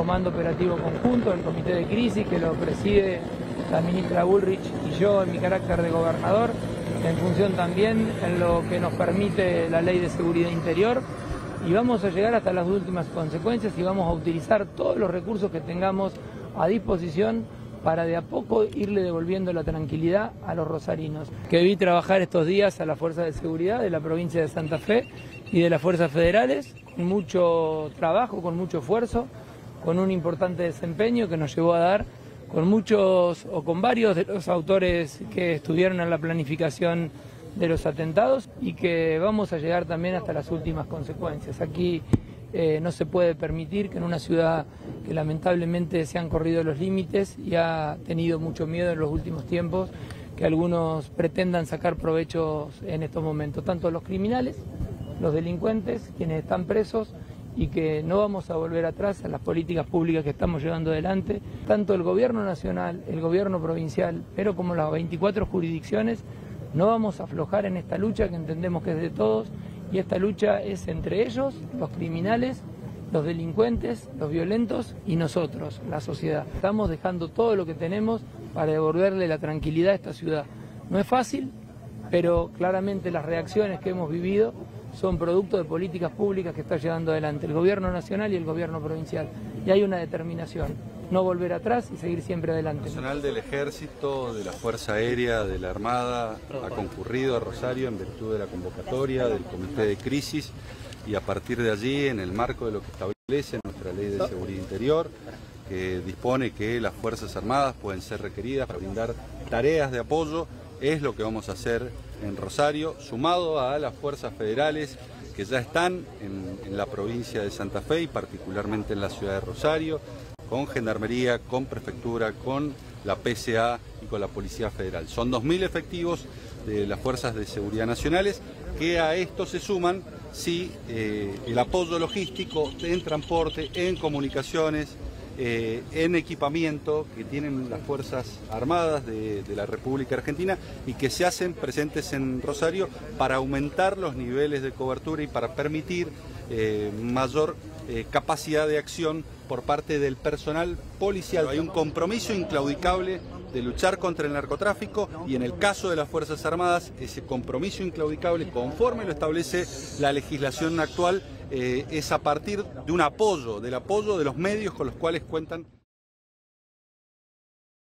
Comando Operativo Conjunto, el Comité de Crisis, que lo preside la ministra Bullrich y yo en mi carácter de gobernador, en función también en lo que nos permite la Ley de Seguridad Interior. Y vamos a llegar hasta las últimas consecuencias y vamos a utilizar todos los recursos que tengamos a disposición para de a poco irle devolviendo la tranquilidad a los rosarinos. Que vi trabajar estos días a la Fuerza de Seguridad de la provincia de Santa Fe y de las fuerzas federales, con mucho trabajo, con mucho esfuerzo, con un importante desempeño que nos llevó a dar con muchos o con varios de los autores que estuvieron en la planificación de los atentados y que vamos a llegar también hasta las últimas consecuencias. Aquí eh, no se puede permitir que en una ciudad que lamentablemente se han corrido los límites y ha tenido mucho miedo en los últimos tiempos, que algunos pretendan sacar provechos en estos momentos, tanto los criminales, los delincuentes, quienes están presos, y que no vamos a volver atrás a las políticas públicas que estamos llevando adelante, tanto el gobierno nacional, el gobierno provincial, pero como las 24 jurisdicciones, no vamos a aflojar en esta lucha que entendemos que es de todos y esta lucha es entre ellos, los criminales, los delincuentes, los violentos y nosotros, la sociedad. Estamos dejando todo lo que tenemos para devolverle la tranquilidad a esta ciudad. No es fácil, pero claramente las reacciones que hemos vivido son producto de políticas públicas que está llevando adelante el gobierno nacional y el gobierno provincial. Y hay una determinación, no volver atrás y seguir siempre adelante. El personal del Ejército, de la Fuerza Aérea, de la Armada ha concurrido a Rosario en virtud de la convocatoria del Comité de Crisis y a partir de allí, en el marco de lo que establece nuestra Ley de Seguridad Interior, que dispone que las Fuerzas Armadas pueden ser requeridas para brindar tareas de apoyo es lo que vamos a hacer en Rosario, sumado a las fuerzas federales que ya están en, la provincia de Santa Fe y particularmente en la ciudad de Rosario, con Gendarmería, con Prefectura, con la PCA y con la Policía Federal. Son 2.000 efectivos de las Fuerzas de Seguridad Nacionales que a esto se suman si eh, el apoyo logístico en transporte, en comunicaciones, eh, en equipamiento que tienen las Fuerzas Armadas de, la República Argentina y que se hacen presentes en Rosario para aumentar los niveles de cobertura y para permitir eh, mayor eh, capacidad de acción por parte del personal policial. Hay un compromiso inclaudicable de luchar contra el narcotráfico y en el caso de las Fuerzas Armadas ese compromiso inclaudicable conforme lo establece la legislación actual eh, es a partir de un apoyo, del apoyo de los medios con los cuales cuentan